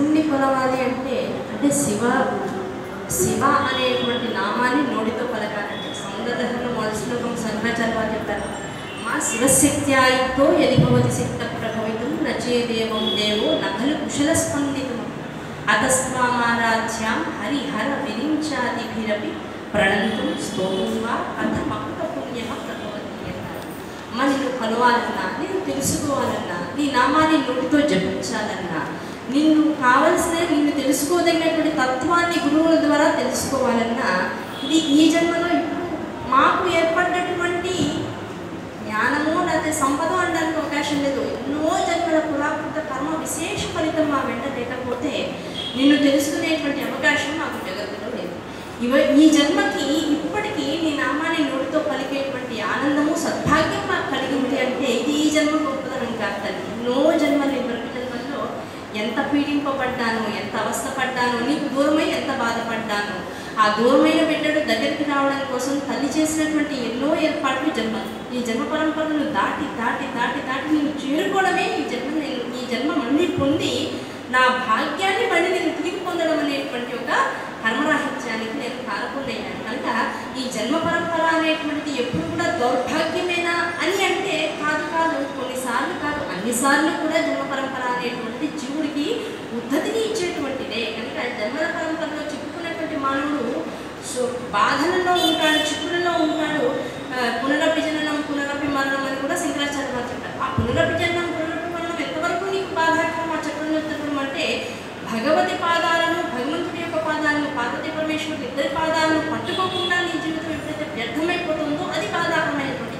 శివుణ్ణి కొలవాలి అంటే అంటే శివ శివ అనేటువంటి నామాన్ని నోటితో పలకాలంటే సౌందర్యంలో మొదటి శ్లోకం శంకరాచార్య వారు చెప్పారు. మా శివశక్త్యాయుతో యది భవతి శక్త ప్రభవితం నచే దేవో నకలు కుశల స్పందితం అతస్వామారాధ్యాం హరిహర విరించాదిభిరపి ప్రణంతం స్తోమం అథ కథమకుట పుణ్య ప్రభవతి అన్నారు. అమ్మ నిన్ను నేను తెలుసుకోవాలన్నా నీ నామాన్ని నోటితో జపించాలన్నా నిన్ను కావలసిన నిన్ను తెలుసుకోదగినటువంటి తత్వాన్ని గురువుల ద్వారా తెలుసుకోవాలన్నా ఇది ఈ జన్మలో ఇప్పుడు మాకు ఏర్పడినటువంటి జ్ఞానము లేకపోతే సంపద అనడానికి అవకాశం లేదు. ఎన్నో జన్మల పురాకృత కర్మ విశేష ఫలితం మా వెంట లేకపోతే నిన్ను తెలుసుకునేటువంటి అవకాశం మాకు జగత్తులో లేదు. ఇవ ఈ జన్మకి ఇప్పటికీ నీ నామాన్ని నోటితో పలికేటువంటి ఆనందము సద్భాగ్యం మాకు కలిగింది అంటే ఇది ఈ జన్మ గొప్పదనం కాదు తల్లి ఎన్నో జన్మలు ఇప్పటికి జన్మల్లో ఎంత పీడింపబడ్డాను ఎంత అవస్థపడ్డాను నీకు దూరమై ఎంత బాధపడ్డాను ఆ దూరమైన బిడ్డడు దగ్గరికి రావడం కోసం తల్లి చేసినటువంటి ఎన్నో ఏర్పాట్లు జన్మ ఈ జన్మ పరంపరను దాటి దాటి దాటి దాటి నేను చేరుకోవడమే ఈ జన్మ నేను ఈ జన్మ మళ్ళీ పొంది నా భాగ్యాన్ని మళ్ళీ నేను తిరిగి పొందడం అనేటువంటి ఒక కర్మరాహిత్యానికి నేను కారకుడయ్యాను. కనుక ఈ జన్మ పరంపర అనేటువంటిది ఎప్పుడు కూడా దౌర్భాగ్యమేనా అని అంటే కాదు కాదు కొన్నిసార్లు కాదు అన్నిసార్లు కూడా జన్మ పరంపర అనేటువంటిది జీవుడికి ఉద్ధతిని ఇచ్చేటువంటిదే కనుక జన్మల పరంపరలో చిక్కుకున్నటువంటి మానవుడు సో బాధలలో ఉంటాడు చిక్కులలో ఉంటాడు పునరపి జననం పునరపి మరణం అని కూడా శంకరాచార్య వారు చెప్పారు. ఆ పునరపి జననం పునరపి మరణం ఎంతవరకు నీకు బాధాకరం? ఆ చక్రంలో తిరగడం అంటే భగవతి పాదాలను భగవంతుడి యొక్క పాదాలను పార్వతి పరమేశ్వరుడు ఇద్దరి పాదాలను పట్టుకోకుండా నీ జీవితం ఎప్పుడైతే వ్యర్థమైపోతుందో అది బాధాకరమైనటువంటిది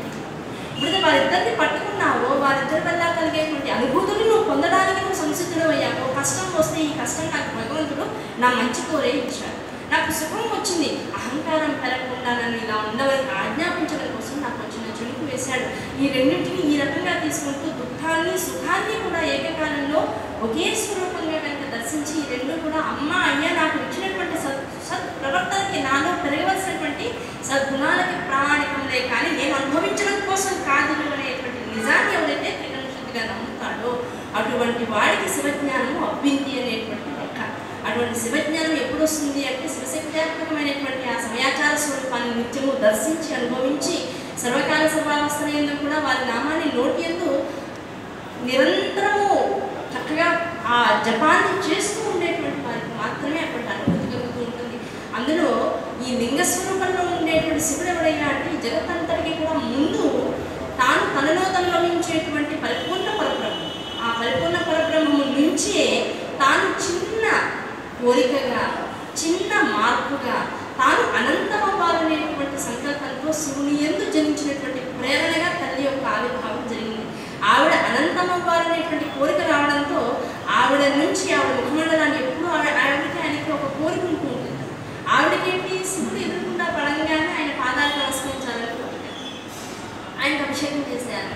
ఇప్పుడు వారిద్దరిని పట్టుకున్నావో వారిద్దరి వల్ల కలిగేటువంటి అనుభూతులు నువ్వు పొందడానికి నువ్వు సంసిద్ధుడు అయ్యావో కష్టం వస్తే ఈ కష్టం నాకు భగవంతుడు నా మంచి కోరే ఇచ్చాడు. నాకు సుఖం వచ్చింది. అహంకారం పెరగకుండా నన్ను ఇలా ఉండవని ఆజ్ఞాపించడం కోసం నాకు వచ్చిన చెడుకు వేశాడు. ఈ రెండింటిని ఈ రకంగా తీసుకుంటూ దుఃఖాన్ని సుఖాన్ని కూడా ఏకకాలంలో ఒకే స్వరూపంగా కనుక దర్శించి ఈ రెండు కూడా అమ్మ అయ్యా నాకు ఇచ్చినటువంటి సత్ సత్ ప్రవర్తనకి నాలో పెరగవలసినటువంటి సద్గుణాలకి ప్రాణికంలే కానీ నేను అనుభవించడం కోసం కాదు అనేటువంటి నిజాన్ని ఎవరైతే త్రికరణశుద్ధిగా నమ్ముతాడో అటువంటి వాడికి శివజ్ఞానము అబ్బింది అనేటువంటి అటువంటి శివజ్ఞానం ఎప్పుడు వస్తుంది అంటే శివశక్త్యాత్మకమైనటువంటి ఆ సమయాచార స్వరూపాన్ని నిత్యము దర్శించి అనుభవించి సర్వకాల సర్వావస్థల ఎందు కూడా వారి నామాన్ని నోటి ఎందు నిరంతరము చక్కగా ఆ జపాన్ని చేస్తూ ఉండేటువంటి వారికి మాత్రమే అటువంటి అనుభూతి కలుగుతూ ఉంటుంది. అందులో ఈ లింగ స్వరూపంలో ఉండేటువంటి శివుడు ఎవడైనా అంటే ఈ జగత్తంతటికి కూడా ముందు తాను తనలో తనలోనించేటువంటి పరిపూర్ణ పరబ్రహ్మం. ఆ పరిపూర్ణ పరబ్రహ్మము నుంచే తాను చిన్న కోరికగా చిన్న మార్పుగా తాను అనంతమవ్వాలనేటువంటి సంకల్పంతో శివుని ఎందు జన్మించినటువంటి ప్రేరణగా తల్లి యొక్క ఆవిర్భావం జరిగింది. ఆవిడ అనంతమవ్వాలనేటువంటి కోరిక రావడంతో ఆవిడ నుంచి ఆవిడ ముఖమండలాన్ని ఎప్పుడూ ఆవిడ ఆవిడకి ఆయనకి ఒక కోరిక ఉంటూ ఉంటుంది. ఆవిడకేంటి? శివుడు ఎదురుకుండా పడంగానే ఆయన పాదాలు నమస్కరించాలని కోరిక. ఆయనకు అభిషేకం చేశారు.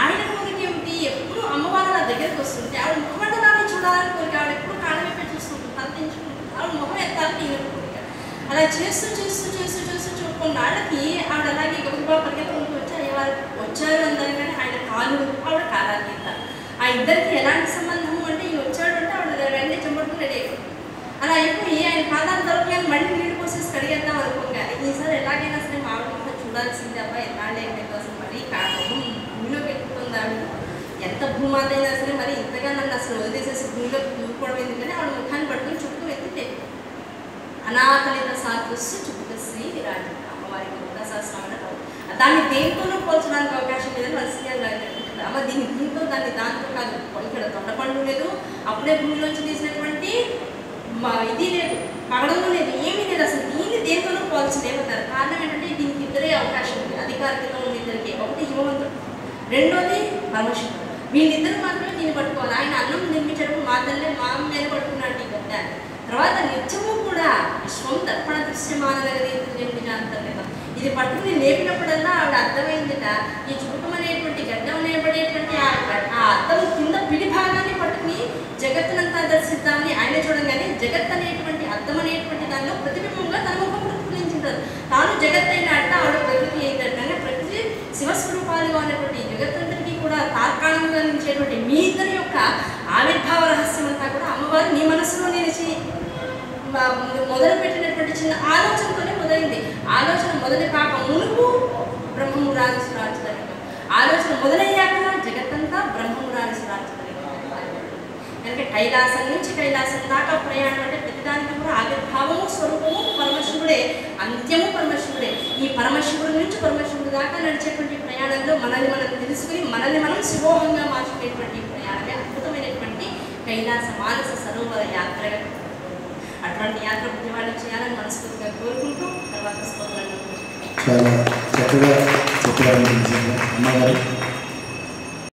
ఆయన కోరిక ఏమిటి? ఎప్పుడు అమ్మవారు నా దగ్గరికి వస్తుంటే ఆవిడ ముఖమండలాన్ని చూడాలని కోరిక ఆవిడ ఎప్పుడు కాళ్ళ వైపే చూస్తుంటుంది తలదించుకుంటుంది ఆవిడ అలా చేస్తూ చేస్తూ చేస్తూ చేస్తూ చూ కొన్నాళ్ళకి ఆవిడ అలాగే గబగబా పరిగెత్తుకుంటూ వచ్చి వాళ్ళు వచ్చారు అందరు కానీ ఆయన కాలు ఆవిడ కాలాలి ఆ ఇద్దరికి ఎలాంటి సంబంధం అంటే ఈ వచ్చాడు అంటే ఆవిడ వెంటనే చెంబడుకు రెడీ అలా అయిపోయి ఆయన పాదాలు దొరకగానే మళ్ళీ నీళ్ళు పోసేసి కడిగేద్దాం అనుకోగానే ఈసారి ఎలాగైనా సరే మా ఆవిడ చూడాల్సిందే అబ్బా ఎలాంటి అయితే కోసం మరీ కారణం. భూమిలో పెట్టుకుంది ఎంత భూమాత అయినా సరే మరి ఇంతగా నన్ను అసలు వదిలేసేసి భూమిలో దూరుకోవడం ఎందుకంటే ఆవిడ ముఖాన్ని పట్టుకుని చుట్టూ అనాథలిత అనాకలిత సాధుస్సు చుట్టూ శ్రీ విరాజ అమ్మవారికి కూడా సహస్రమైన దాన్ని దేంతోనూ పోల్చడానికి అవకాశం లేదని మనసుగా చెప్తుంది అమ్మ దీన్ని దీంతో దాన్ని దాంతో కాదు ఇక్కడ తొండపండు లేదు అప్పుడే భూమిలోంచి తీసినటువంటి మా ఇది లేదు పగడము లేదు ఏమీ లేదు. అసలు దీన్ని దేంతోనూ పోల్చలేమంటారు కారణం ఏంటంటే దీనికి ఇద్దరే అవకాశం ఉంది. అధికారికంగా ఉంది ఇద్దరికి ఒకటి హిమవంతుడు రెండోది పరమశివుడు వీళ్ళిద్దరు మాత్రమే దీన్ని పట్టుకోవాలి. ఆయన అన్నం నిర్మించడం మా తల్లి మా మీద పట్టుకున్నాడు ఈ పెద్ద తర్వాత నిత్యము కూడా విశ్వం దర్పణ దృశ్యమాన అంతర్గతం ఇది పట్టుకుని లేపినప్పుడల్లా ఆవిడ అర్థమైందిట ఈ చుట్టం అనేటువంటి గడ్డం అనేబడేటువంటి ఆ గ- ఆ కింద పిడి భాగాన్ని పట్టుకుని జగత్తునంతా దర్శిద్దామని ఆయన చూడగానే జగత్ అనేటువంటి అర్థం అనేటువంటి దానిలో ప్రతిబింబంగా తన ముఖం ప్రతిఫలించింటారు తాను జగత్ అయిన అంట ఆవిడ ప్రకృతి అయిందంటే ప్రకృతి శివస్వరూపాలుగా ఉన్నటువంటి ఈ జగత్తంతటికీ కూడా తార్కాణంగా నుంచేటువంటి మీ ఇద్దరి యొక్క ఆవిర్భావ రహస్యం అంతా కూడా అమ్మవారు మొదలు పెట్టినటువంటి చిన్న ఆలోచనతోనే మొదలైంది. ఆలోచన మొదటి కాక మునుపు బ్రహ్మము రాజేశ్వరాజు ఆలోచన మొదలయ్యాక జగత్తంతా బ్రహ్మము రాజేశ్వరాజు కనుక కైలాసం నుంచి కైలాసం దాకా ప్రయాణం అంటే ప్రతిదానికి కూడా ఆవిర్భావము స్వరూపము పరమశివుడే అంత్యము పరమశివుడే. ఈ పరమశివుడి నుంచి పరమశివుడు దాకా నడిచేటువంటి ప్రయాణంలో మనల్ని మనం తెలుసుకుని మనల్ని మనం శివోహంగా మార్చుకునేటువంటి ప్రయాణమే అద్భుతమైనటువంటి కైలాస మానస సరోవర యాత్ర. అటువంటి యాత్ర ప్రతి చేయాలని మనస్ఫూర్తిగా కోరుకుంటూ తర్వాత స్తోత్రాలు చాలా చక్కగా చెప్పడానికి అమ్మగారు.